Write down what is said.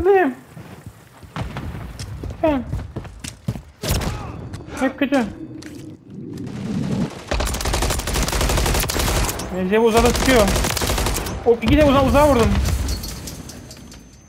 sıkıntılıyım. Ben. Hep kötü. Recep uzağa sıkıyor. O iki de uzağa uzağa vurdum.